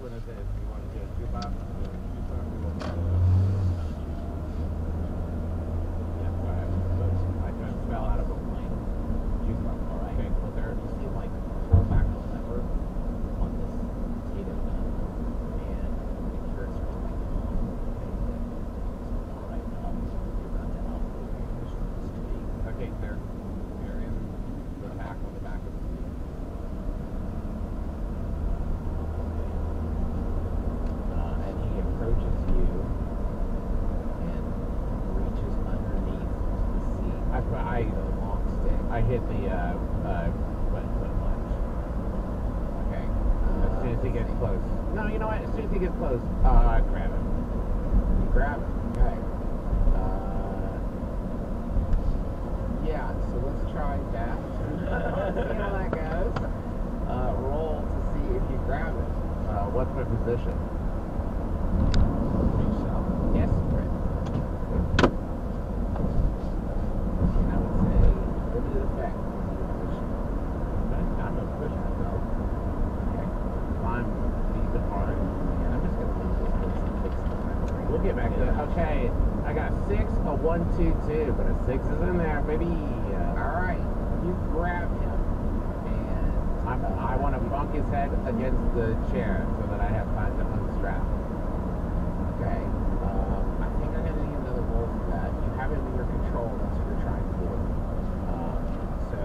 which one is it? You want to do Juba? Hit the uh, uh, foot, foot lunge. Okay. As soon as he Uh, gets see. close. No, you know what? As soon as he gets close, uh, grab him. You grab it. Okay. Uh, yeah, so let's try that. see how that goes. Uh, roll to see if you grab it. Uh, what's my position? Yes, Brett. And I would say limited effect. I'm a pusher, so Okay. climb decent hard. And I'm just gonna leave this place and fix it. We'll get back to it. Okay, I got six, a one, two, two, but a six is in there, baby. All right. You grab him, and I'm, I want to bunk his head against the chair so that I have time to unstrap. Okay. Um, I think I'm gonna need another roll for that. You have him in your control. That's what you're trying to do. Um, so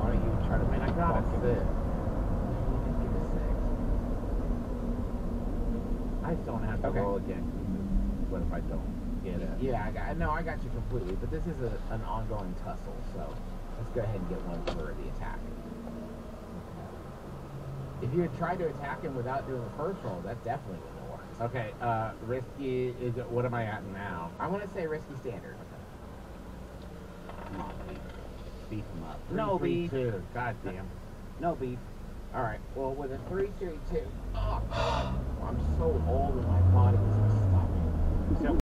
why don't you try to make? I got a bump six. You a six. I just don't have to Okay. roll again. What if I don't get it? Yeah, I got. No, I got you completely. But this is a, an ongoing tussle, so let's go ahead and get one for the attack. If you had tried to attack him without doing the first roll, that definitely wouldn't have worked. Okay, uh, risky is it, what am I at now? I want to say risky standard. Come on, beef. Beef him up. No, Three, beef. three, two. God damn. No beef. All right. Well, with a three, three, two. Oh God, I'm so old and my body Всем